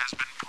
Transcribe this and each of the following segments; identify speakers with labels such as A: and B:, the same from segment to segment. A: has been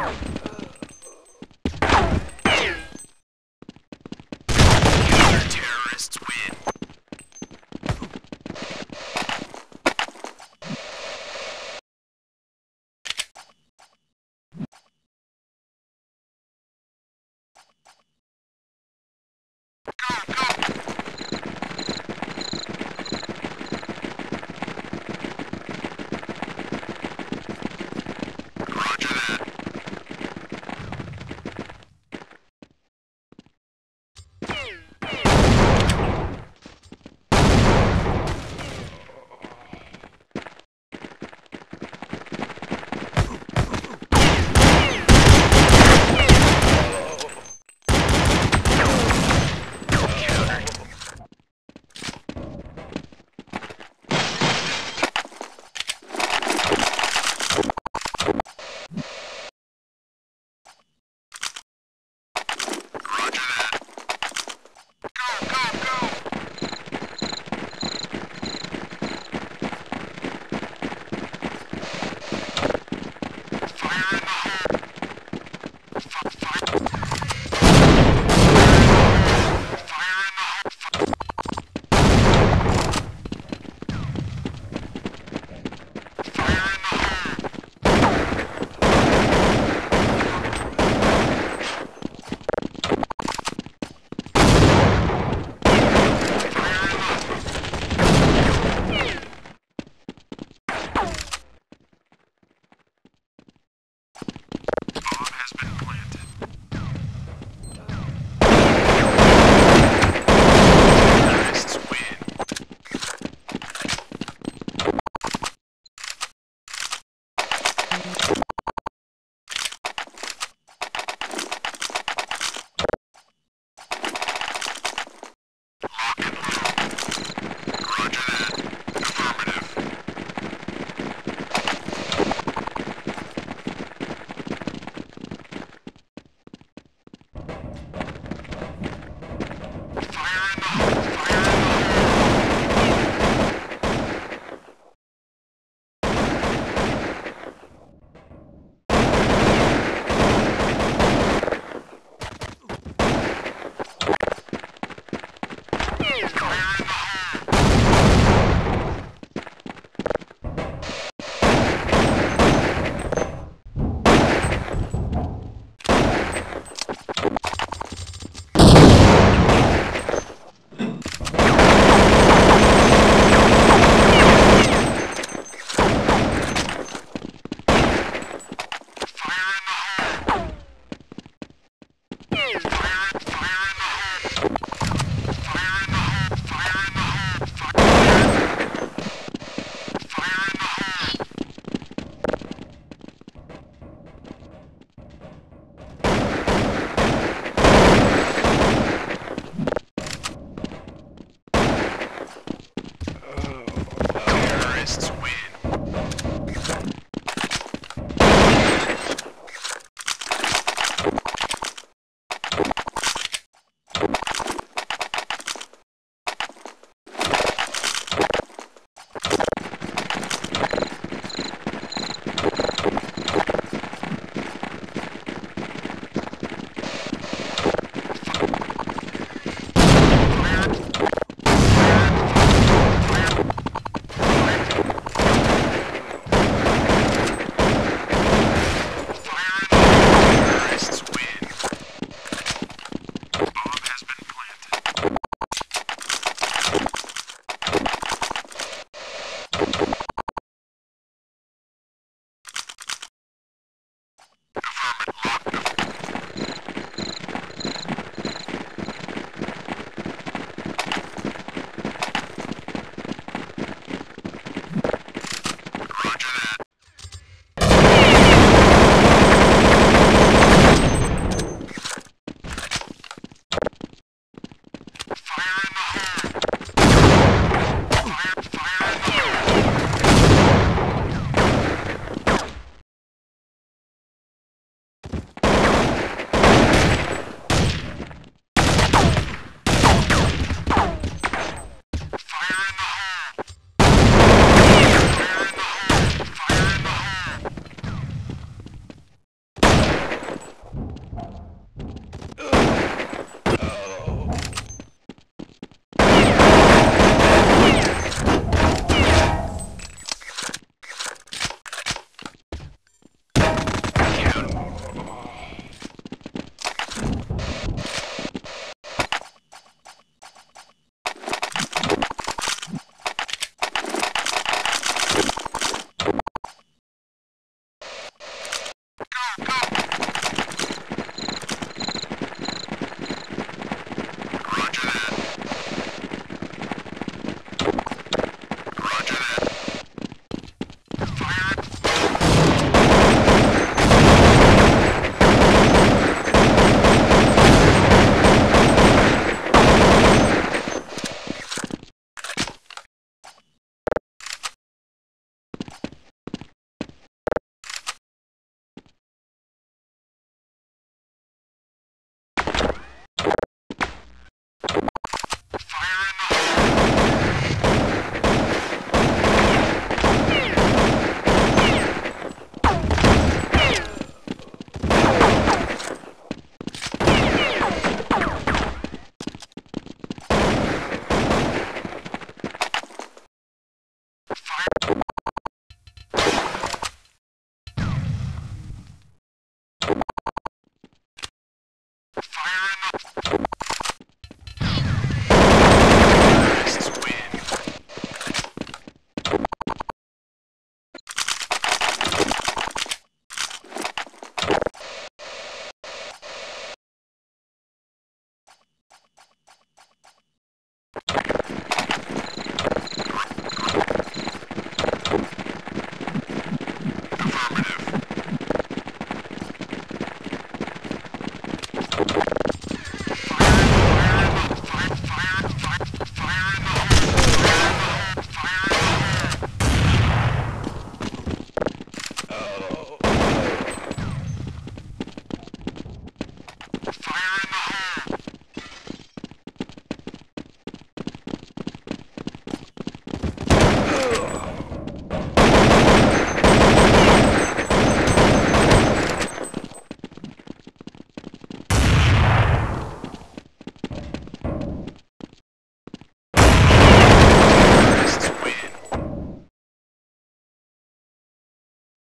A: Thank you. Wildcard.